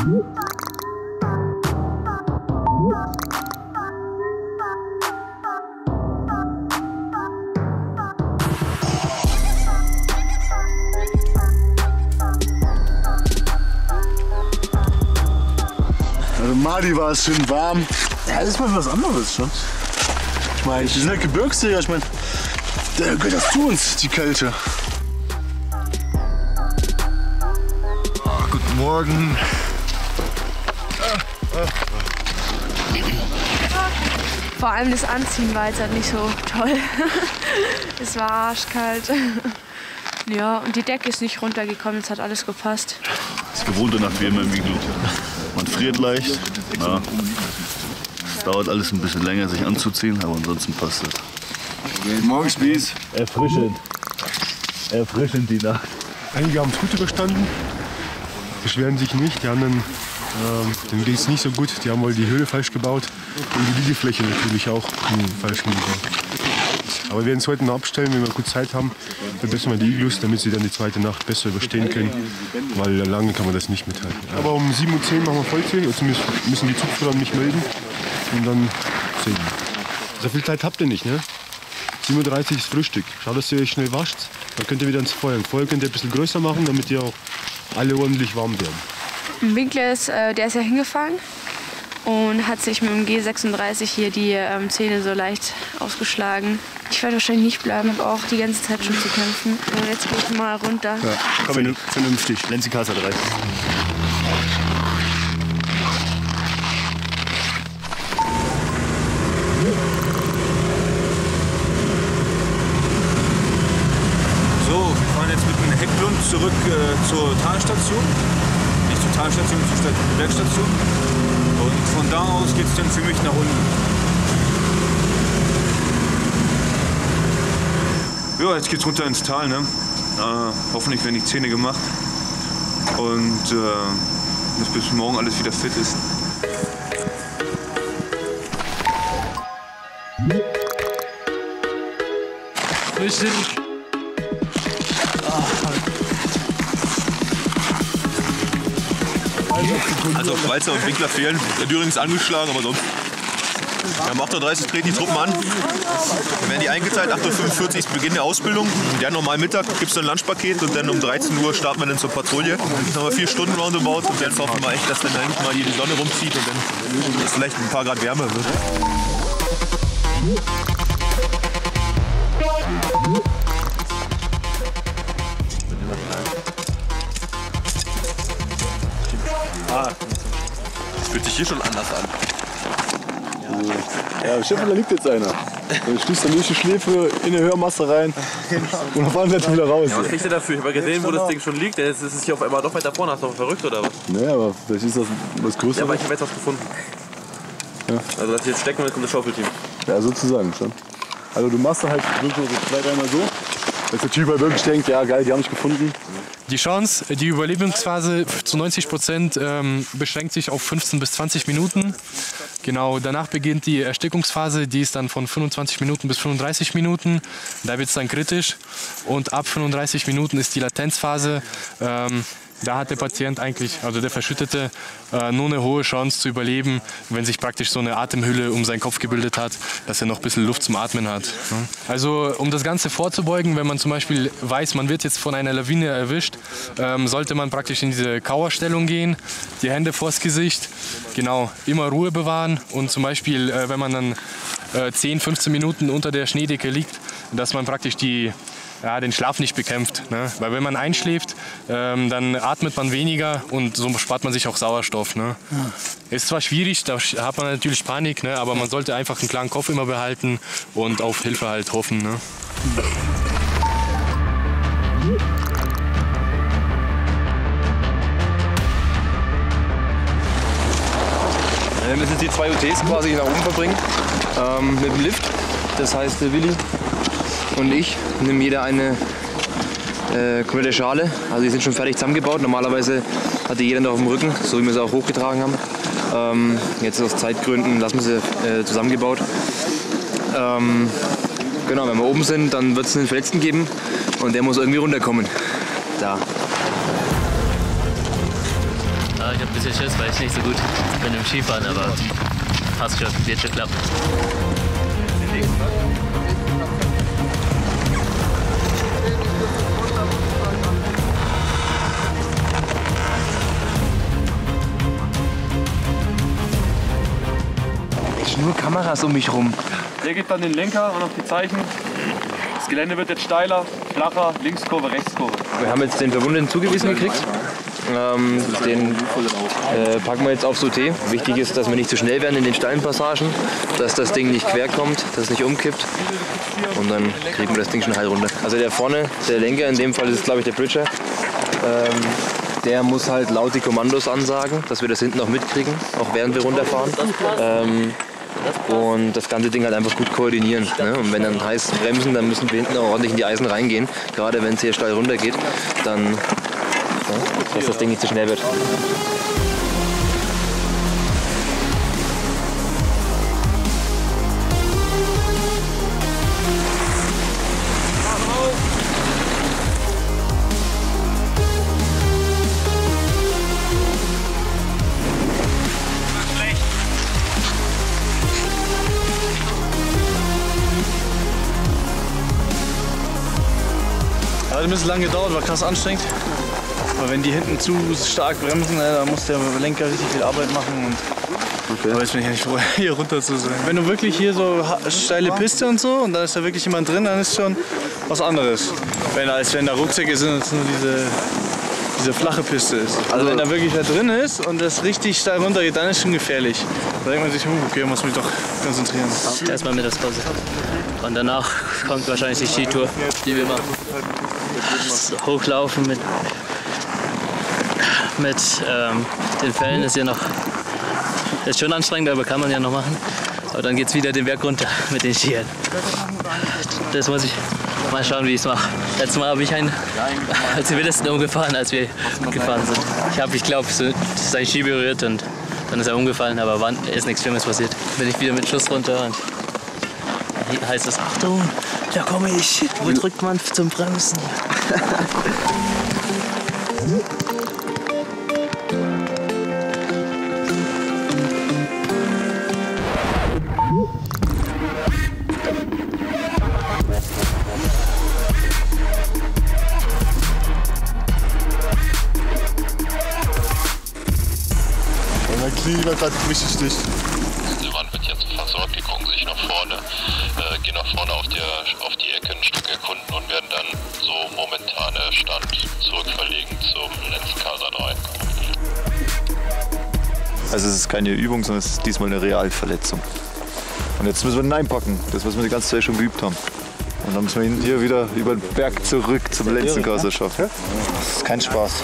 Also Mali war es schön warm. Ja, das ist mal was anderes schon. Ich meine, ich sind halt Gebirgsjäger, ich meine, da gehört das zu uns, die Kälte. Ach, guten Morgen. Vor allem das Anziehen war jetzt halt nicht so toll. es war arschkalt. Ja, und die Decke ist nicht runtergekommen, es hat alles gepasst. Das gewohnte nach wie immer im Iglu. Man friert leicht. Ja. Es dauert alles ein bisschen länger, sich anzuziehen, aber ansonsten passt es. Morgen, Spieß. Erfrischend. Erfrischend die Nacht. Einige haben es gut überstanden, beschweren sich nicht. Die anderen, denen geht es nicht so gut. Die haben wohl die Höhle falsch gebaut und die Liegefläche natürlich auch hm, falsch gebaut. Aber wir werden es heute noch abstellen, wenn wir gut Zeit haben, verbessern wir die Iglus, damit sie dann die zweite Nacht besser überstehen können, weil lange kann man das nicht mithalten. Aber um 7.10 Uhr machen wir Vollzähl, also müssen die Zugführer mich melden und dann sehen wir. So viel Zeit habt ihr nicht, ne? 7.30 Uhr ist Frühstück. Schaut, dass ihr euch schnell wascht, dann könnt ihr wieder ins Feuer. Feuer könnt ihr ein bisschen größer machen, damit ihr auch alle ordentlich warm werden. Ein Winkler ist, äh, der ist ja hingefallen und hat sich mit dem G36 hier die ähm, Zähne so leicht ausgeschlagen. Ich werde wahrscheinlich nicht bleiben, habe auch die ganze Zeit schon zu kämpfen. Und jetzt gehe ich mal runter. Ja, vernün- vernünftig. Lenzi Kasa 3. So, wir fahren jetzt mit dem Hecklund zurück äh, zur Talstation. Zur Talstation, zur Stadt Bergstation. Und von da aus geht es dann für mich nach unten. Ja, jetzt geht's runter ins Tal, ne? Äh, hoffentlich werden die Zähne gemacht. Und äh, bis morgen alles wieder fit ist. Also Walzer und Winkler fehlen. Der Düring ist angeschlagen, aber sonst. Um 8.30 Uhr treten die Truppen an. Dann werden die eingeteilt. 8.45 Uhr ist Beginn der Ausbildung. Ja, normal Mittag gibt es ein Lunchpaket und dann um 13 Uhr starten wir dann zur Patrouille. Dann haben wir vier Stunden roundabout und dann hoffen wir echt, dass dann endlich mal hier die Sonne rumzieht und dann es vielleicht ein paar Grad wärmer wird. Fühlt sich hier schon anders an. Ja, Chef, da liegt jetzt einer. Du schließt dann durch die Schläfe in eine Hörmasse rein und auf einmal wieder raus. Was kriegt ihr dafür? Ich habe gesehen, wo das Ding schon liegt. Jetzt ist es hier auf einmal noch weiter vorne. Hast du doch verrückt oder was? Naja, aber vielleicht ist das was Ja, Größeres. aber ich habe jetzt was gefunden. Also das jetzt stecken und dann kommt das Schaufelteam. Ja, sozusagen schon. Also du machst da halt wirklich so zwei, dreimal so. Dass der Typ halt wirklich denkt, ja geil, die haben mich gefunden. Die Chance, die Überlebensphase zu 90 Prozent ähm, beschränkt sich auf 15 bis 20 Minuten. Genau, danach beginnt die Erstickungsphase, die ist dann von 25 Minuten bis 35 Minuten. Da wird es dann kritisch. Und ab 35 Minuten ist die Latenzphase. Ähm, da hat der Patient eigentlich, also der Verschüttete, äh, nur eine hohe Chance zu überleben, wenn sich praktisch so eine Atemhülle um seinen Kopf gebildet hat, dass er noch ein bisschen Luft zum Atmen hat. Also um das Ganze vorzubeugen, wenn man zum Beispiel weiß, man wird jetzt von einer Lawine erwischt, ähm, sollte man praktisch in diese Kauerstellung gehen, die Hände vors Gesicht, genau, immer Ruhe bewahren und zum Beispiel, äh, wenn man dann äh, 10, 15 Minuten unter der Schneedecke liegt, dass man praktisch die ja, den Schlaf nicht bekämpft. Ne? Weil wenn man einschläft, ähm, dann atmet man weniger und so spart man sich auch Sauerstoff. Ne? Ist zwar schwierig, da hat man natürlich Panik, ne? aber man sollte einfach einen klaren Kopf immer behalten und auf Hilfe halt hoffen. Ne? Wir müssen jetzt die zwei UTs quasi nach oben verbringen ähm, mit dem Lift. Das heißt, der Willi und ich nehmen jeder eine äh, komplette Schale. Also die sind schon fertig zusammengebaut. Normalerweise hatte jeder noch auf dem Rücken, so wie wir sie auch hochgetragen haben. Ähm, jetzt aus Zeitgründen lassen wir sie äh, zusammengebaut. Ähm, genau, wenn wir oben sind, dann wird es einen Verletzten geben und der muss irgendwie runterkommen. Da. Ja, ich habe ein bisschen Schiss, weil ich nicht so gut bin im Skifahren, aber passt schon, wird schon klappen. Kameras um mich rum. Der gibt dann den Lenker und auf die Zeichen. Das Gelände wird jetzt steiler, flacher, Linkskurve, Rechtskurve. Wir haben jetzt den Verwundeten zugewiesen gekriegt. Ähm, den äh, packen wir jetzt aufs OT. Wichtig ist, dass wir nicht zu schnell werden in den steilen Passagen, dass das Ding nicht quer kommt, dass es nicht umkippt. Und dann kriegen wir das Ding schon heil runter. Also der vorne, der Lenker, in dem Fall ist es glaube ich der Bridger, ähm, der muss halt laut die Kommandos ansagen, dass wir das hinten auch mitkriegen, auch während wir runterfahren. Ähm, und das ganze Ding halt einfach gut koordinieren. Ne? Und wenn dann heißt bremsen, dann müssen wir hinten auch ordentlich in die Eisen reingehen. Gerade wenn es hier steil runter geht, dann, ja, dass das Ding nicht zu schnell wird. Hat ein bisschen lange gedauert, war krass anstrengend. Aber wenn die hinten zu stark bremsen, ne, dann muss der Lenker richtig viel Arbeit machen. Und Aber jetzt bin ich ja nicht froh, hier runter zu sein. Wenn du wirklich hier so steile Piste und so und da ist da wirklich jemand drin, dann ist schon was anderes. Wenn, als wenn da Rucksäcke sind und es nur diese, diese flache Piste ist. Also wenn da wirklich wer drin ist und das richtig steil runter geht, dann ist schon gefährlich. Da denkt man sich, okay, muss mich doch konzentrieren. Erstmal Mittagspause. Und danach kommt wahrscheinlich die Skitour, die wir machen. Hochlaufen mit, mit ähm, den Fällen ist ja noch ist schon anstrengend, aber kann man ja noch machen. Aber dann geht es wieder den Berg runter mit den Skiern. Das muss ich mal schauen, wie ich es mache. Letztes Mal habe ich einen Zivilisten umgefahren, als wir gefahren sind. Ich habe, ich glaube, so, sein Ski berührt und dann ist er umgefallen, aber wann ist nichts Schlimmes passiert. Bin ich wieder mit Schuss runter und heißt es, Achtung, da komme ich. Wo drückt man zum Bremsen? Mein Knie war gerade sich nach vorne, äh, gehen nach vorne auf, der, auf die Ecke ein Stück erkunden und werden dann so momentane Stand zurückverlegen zum Lenzkaser 3. Also es ist keine Übung, sondern es ist diesmal eine Realverletzung. Und jetzt müssen wir den einpacken, das was wir die ganze Zeit schon geübt haben. Und dann müssen wir ihn hier wieder über den Berg zurück zum Lenzenkaser schaffen. Das ist kein Spaß.